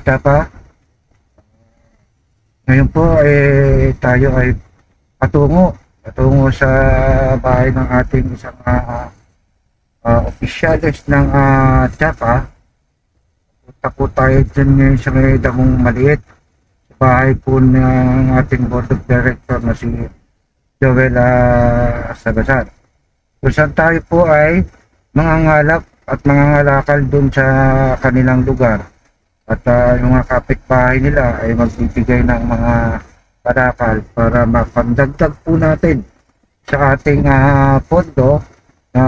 katapa. Ngayon po eh, tayo ay patungo. Patungo sa bahay ng ating isang uh, uh, opisyalis ng uh, Tapa. Punta po tayo dyan ngayon sa may damong maliit. Sa bahay po ng ating board of director na si Joel uh, Salazar. Kung saan tayo po ay mangangalap at mangangalakal dun sa kanilang lugar. At uh, yung mga kapitbahay nila ay magbibigay ng mga kalakal para mapandagdag po natin sa ating uh, pondo na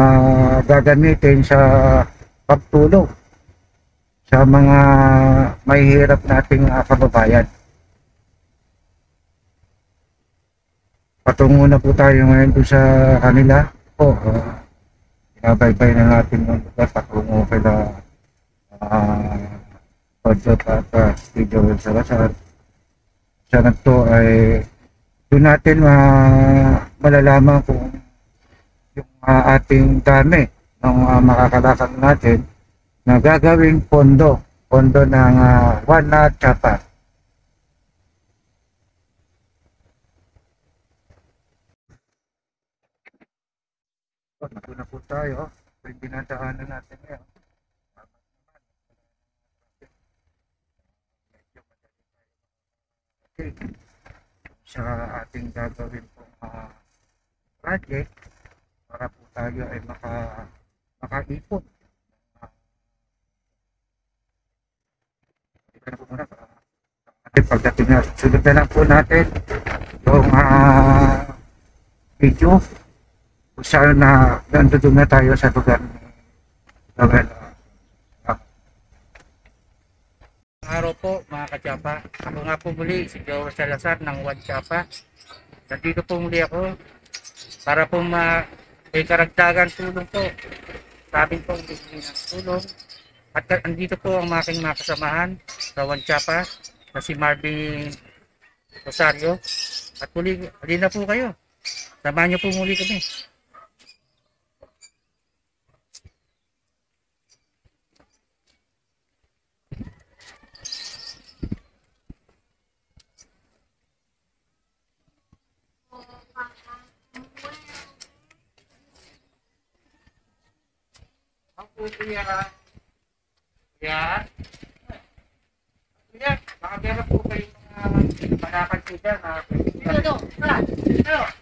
gagamitin sa pagtulong sa mga mahihirap nating uh, kababayan. Patungo na po tayo ngayon doon sa kanila po. Uh, Binabaybay na natin yung lugar patungo kila uh, Podjot at uh, si Joel Salazar. Sana to ay doon natin uh, malalaman kung yung uh, ating dami ng uh, makakalakal natin na gagawing pondo, pondo ng uh, one na chapa. So, na po tayo. Ito natin ngayon. Medyo madali tayo. Okay. Sa ating gagawin pong uh, project para po tayo ay maka makaipon. Uh, na po muna. Uh, pagdating na, sunod na lang po natin yung uh, video kung saan na nandun na tayo sa lugar ni araw po mga katsapa. Ako nga po muli si Joe Salazar ng One Chapa. Nandito po muli ako para po ma may tulong po. Sabi po bigyan ng tulong. At andito po ang aking mga kasamahan sa One Chapa na si Marvin Rosario. At muli, muli na po kayo. Samahan niyo po muli kami. Ako kuya. Kuya. Kuya, baka meron po kayo mga malakad po dyan. ah. Ano?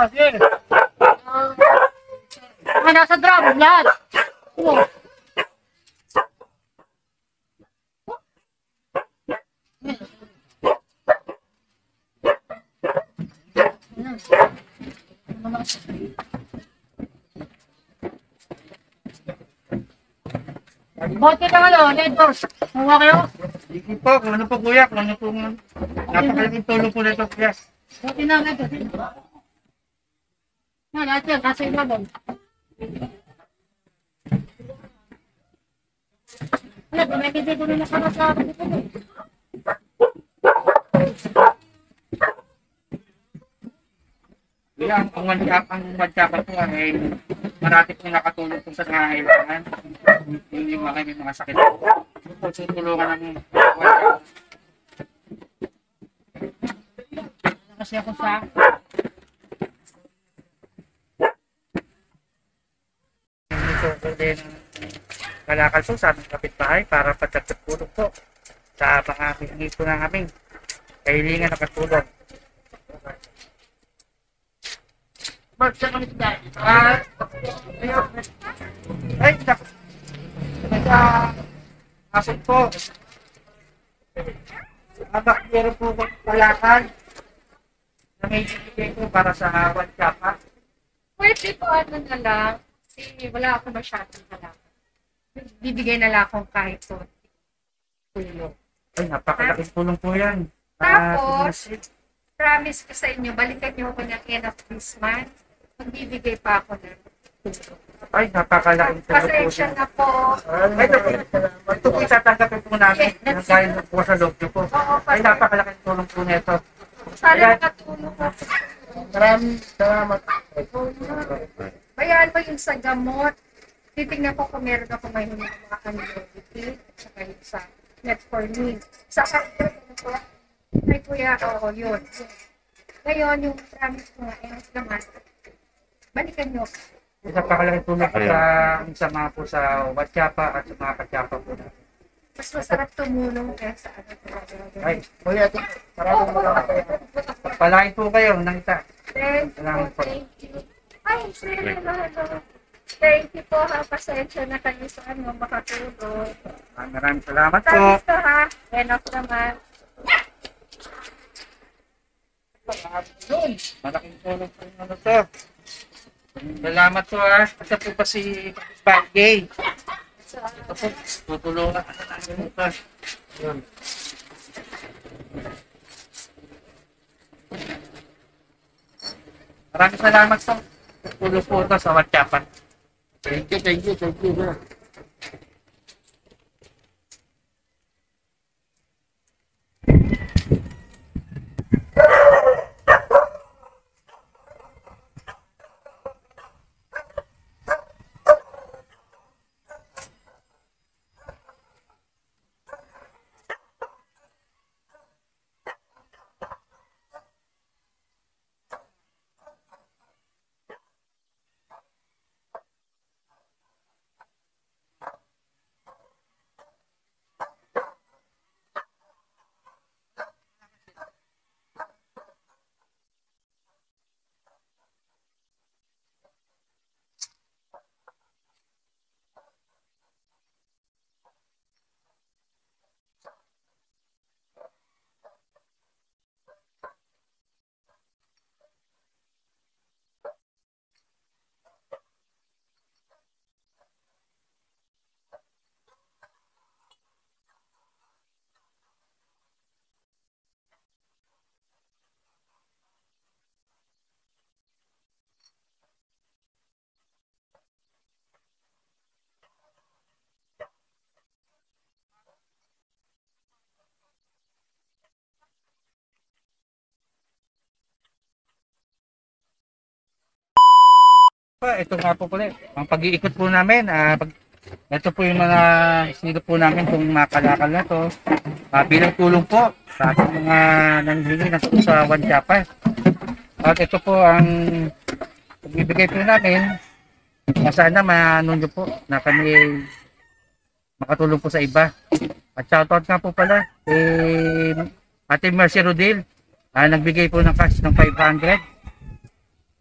Wala. Ano? Mga nasa drum, lahat. Ano? Bote na ano, Red Horse. Kuha kayo? Sige po, ano po kuya, ano po napakalaking tulong po nito kuya. Bote na Red Horse. Yan, lahat yan. Nasa ilaban. Wala, bumibigay ko na para sa akin ito. eh. Kuya, ang WhatsApp, ang WhatsApp po ay marami po nakatulong po sa nangangailangan. Yung yung mga may mga sakit po. Po, tutulungan ng WhatsApp. Kasi ako sa... Po din kalakal po sa aming kapitbahay para patagdag tulong po sa mga hihingi ng aming kahilingan na katulong. Mark, saan kami Ah, ayun. Ay, naku. Nasa, po. Aba, meron po ba kalakal na may bibigay po para sa WhatsApp ha? Pwede po ano na lang, kasi wala ako masyadong halak. Bibigay na lang akong kahit so tulong. Ay, napakalaking tulong po yan. Tapos, sige, sige. Promise ko sa inyo, balikan niyo ako ng end of this month. Magbibigay pa ako ng. Ay, napakalaking tulong po. Pasensya na po. Ay, ito po, ito po itatanggapin po namin. Gaya ng po sa loob niyo po. Oo, Ay, napakalaking tulong po nito. Sana makatulong po. Maraming salamat. Bayaan mo yung sa gamot. Titingnan ko kung meron ako may mga anxiety at saka yung sa metformin. Sa kapatid ano po, ay kuya, oo, yun. Ngayon, yung promise ko nga, eh, naman, balikan nyo. Napakalaking tulong po sa sa mga po sa Wachapa at sa mga Kachapa po natin. Mas masarap tumulong kaysa ano talaga. Ay, kuya, maraming kayo. Palain po kayo ng isa. Thank you, thank you. Ay, sir, hello, hello. Thank you po ha, pasensya na kayo sa ano, makatulong. Ah, Maraming salamat po. Thanks to ha, enough naman. Yun, malaking tulong po yung ano to. Salamat po ah. Ito po pa si Bagay. So, Ito po, tutulungan ka na namin ito. Yun. Maraming salamat po ito sa WhatsApp. Thank you, thank you, thank Pa, ito nga po pala. Ang pag-iikot po namin, ah, pag, ito po yung mga sinigap po namin kung makalakal na to. Ah, bilang tulong po sa ating mga nanhingi na po sa One Chapa. At ito po ang ibibigay po namin na sana maano nyo po na kami makatulong po sa iba. At shoutout nga po pala eh, Ate Mercy Rodil ah, nagbigay po ng cash ng 500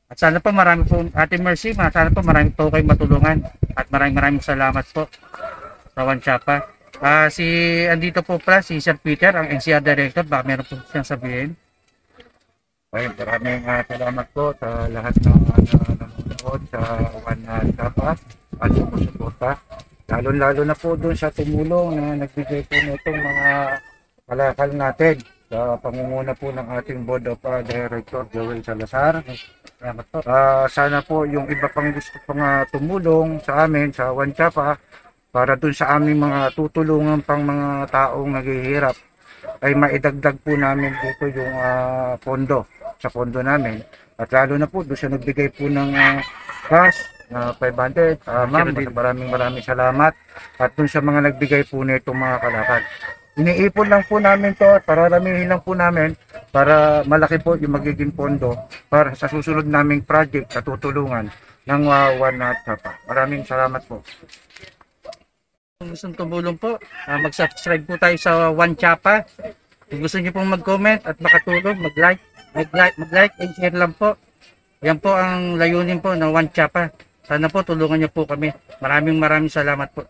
at sana po marami po, Ate Mercy, sana po marami po kayong matulungan. At maraming maraming salamat po sa One Chapa. Ah, si, andito po pala si Sir Peter, ang NCR Director. Baka meron po siyang sabihin. Ay, maraming ah, salamat po sa lahat ng uh, nanonood sa One uh, Chapa at sumusuporta. Lalo-lalo na po doon sa tumulong na nagbigay po nitong mga kalakal natin sa pangunguna po ng ating Board of uh, Director Joel Salazar. Salamat po. Ah, sana po yung iba pang gusto pang ah, tumulong sa amin sa One Chapa para dun sa aming mga tutulungan pang mga taong naghihirap ay maidagdag po namin dito yung ah, pondo sa pondo namin. At lalo na po doon sa nagbigay po ng ah, cash na 500 ah, ma'am maraming maraming salamat. At dun sa mga nagbigay po nitong mga kalakal. Iniipon lang po namin to at pararamihin lang po namin para malaki po yung magiging pondo para sa susunod naming project sa tutulungan ng uh, One Heart Chapa. Maraming salamat po. Kung gusto tumulong po, ah, mag-subscribe po tayo sa One Chapa. Kung gusto niyo pong mag-comment at makatulong, mag-like, mag-like, mag-like and share lang po. Yan po ang layunin po ng One Chapa. Sana po tulungan niyo po kami. Maraming maraming salamat po.